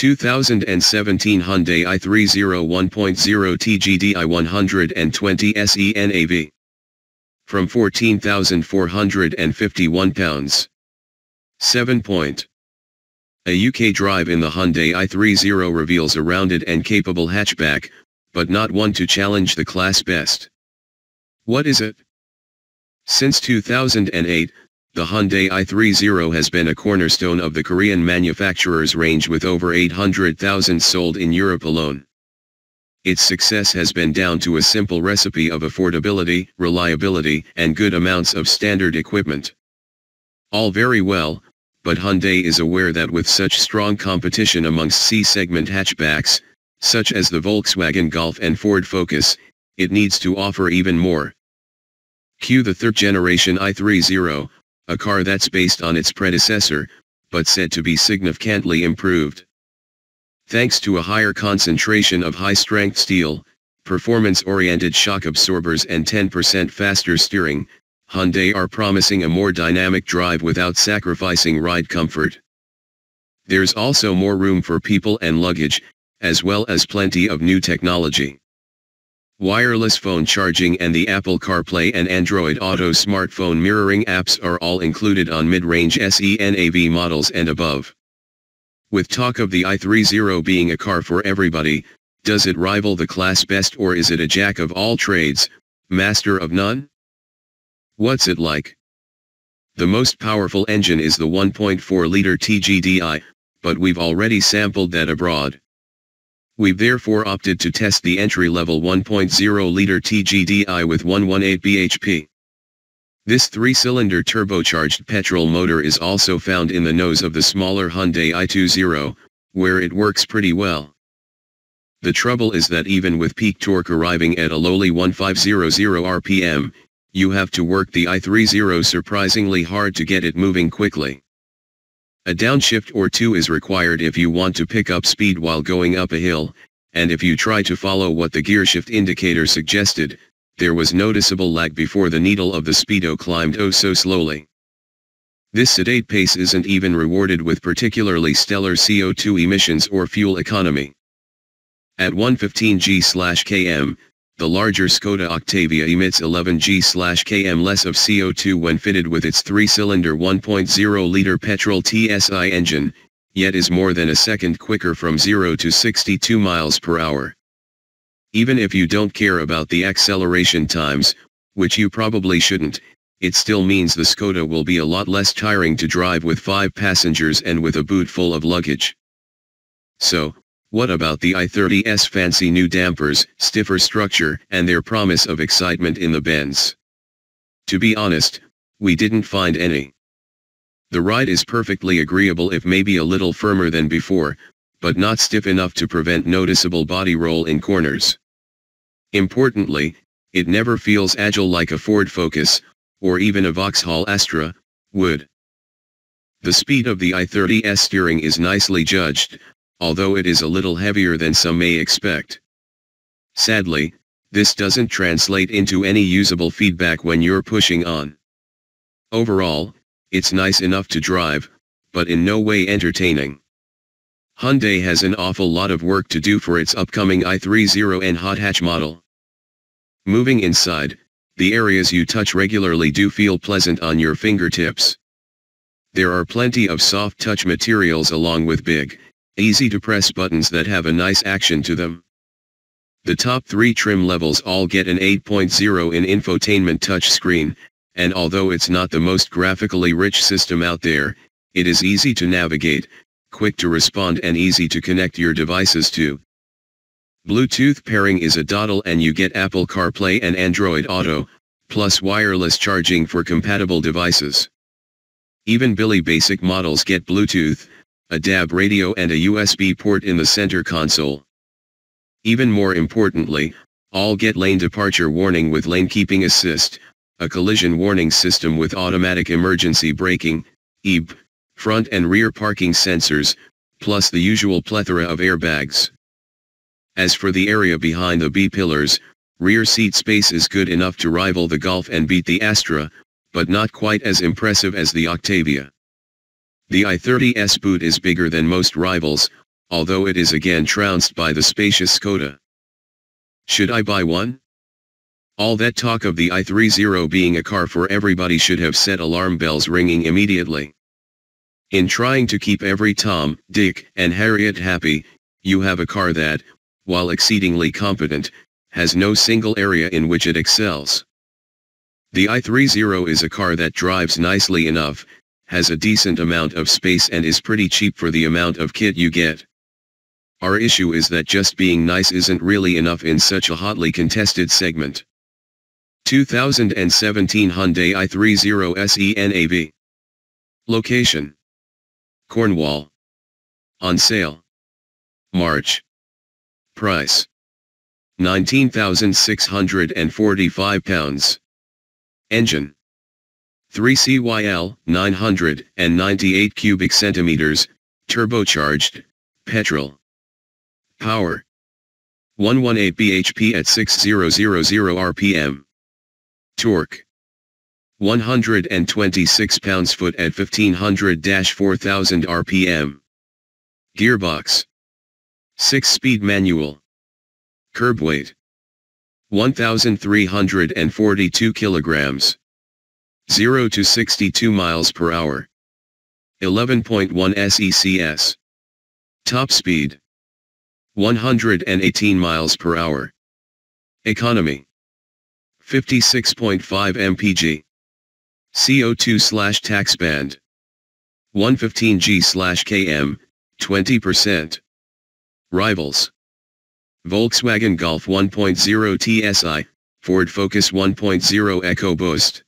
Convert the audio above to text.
2017 Hyundai i30 1.0 TGDI 120 SE NAV. From 14,451 pounds. 7 point. A UK drive in the Hyundai i30 reveals a rounded and capable hatchback, but not one to challenge the class best. What is it? Since 2008, the Hyundai i30 has been a cornerstone of the Korean manufacturer's range with over 800,000 sold in Europe alone. Its success has been down to a simple recipe of affordability, reliability, and good amounts of standard equipment. All very well, but Hyundai is aware that with such strong competition amongst C-segment hatchbacks, such as the Volkswagen Golf and Ford Focus, it needs to offer even more. Cue the third generation i30, a car that's based on its predecessor, but said to be significantly improved. Thanks to a higher concentration of high-strength steel, performance-oriented shock absorbers and 10% faster steering, Hyundai are promising a more dynamic drive without sacrificing ride comfort. There's also more room for people and luggage, as well as plenty of new technology. Wireless phone charging and the Apple CarPlay and Android Auto smartphone mirroring apps are all included on mid-range SE NAV models and above. With talk of the i30 being a car for everybody, does it rival the class best or is it a jack of all trades, master of none? What's it like? The most powerful engine is the 1.4-liter TGDI, but we've already sampled that abroad. We've therefore opted to test the entry-level 1.0-liter TGDI with 118 bhp. This three-cylinder turbocharged petrol motor is also found in the nose of the smaller Hyundai i20, where it works pretty well. The trouble is that even with peak torque arriving at a lowly 1500 rpm, you have to work the i30 surprisingly hard to get it moving quickly. A downshift or two is required if you want to pick up speed while going up a hill, and if you try to follow what the gearshift indicator suggested, there was noticeable lag before the needle of the speedo climbed oh so slowly. This sedate pace isn't even rewarded with particularly stellar CO2 emissions or fuel economy. At 115 g/km, the larger Skoda Octavia emits 11 g/km less of CO2 when fitted with its three-cylinder 1.0-liter petrol TSI engine, yet is more than a second quicker from 0 to 62 miles per hour. Even if you don't care about the acceleration times, which you probably shouldn't, it still means the Skoda will be a lot less tiring to drive with 5 passengers and with a boot full of luggage. So, what about the i30's fancy new dampers, stiffer structure, and their promise of excitement in the bends? To be honest, we didn't find any. The ride is perfectly agreeable if maybe a little firmer than before, but not stiff enough to prevent noticeable body roll in corners. Importantly, it never feels agile like a Ford Focus, or even a Vauxhall Astra, would. The speed of the i30's steering is nicely judged, although it is a little heavier than some may expect. Sadly, this doesn't translate into any usable feedback when you're pushing on. Overall, it's nice enough to drive, but in no way entertaining. Hyundai has an awful lot of work to do for its upcoming i30N hot hatch model. Moving inside, the areas you touch regularly do feel pleasant on your fingertips. There are plenty of soft touch materials along with big, easy to press buttons that have a nice action to them. The top three trim levels all get an 8.0 in infotainment touchscreen, and although it's not the most graphically rich system out there, it is easy to navigate, quick to respond and easy to connect your devices to. Bluetooth pairing is a dottle and you get Apple CarPlay and Android Auto, plus wireless charging for compatible devices. Even Billy basic models get Bluetooth, a DAB radio and a USB port in the center console. Even more importantly, all get lane departure warning with lane keeping assist, a collision warning system with automatic emergency braking, EB, front and rear parking sensors, plus the usual plethora of airbags. As for the area behind the B-pillars, rear seat space is good enough to rival the Golf and beat the Astra, but not quite as impressive as the Octavia. The i30's boot is bigger than most rivals, although it is again trounced by the spacious Skoda. Should I buy one? All that talk of the i30 being a car for everybody should have set alarm bells ringing immediately. In trying to keep every Tom, Dick, and Harriet happy, you have a car that, while exceedingly competent, has no single area in which it excels. The i30 is a car that drives nicely enough, has a decent amount of space and is pretty cheap for the amount of kit you get. Our issue is that just being nice isn't really enough in such a hotly contested segment. 2017 Hyundai i30 SENAV Location. Cornwall. On sale. March. Price. 19,645 pounds. Engine 3 CYL 998 cubic centimeters turbocharged petrol Power 118 bhp at 6000 rpm Torque 126 pounds-foot at 1500-4000 rpm. Gearbox 6-speed manual. Curb weight 1342 kilograms. 0 to 62 miles per hour. 11.1 SECS. Top speed 118 miles per hour. Economy 56.5 mpg. CO2 slash tax band. 115G slash KM, 20%. Rivals. Volkswagen Golf 1.0 TSI, Ford Focus 1.0 EcoBoost.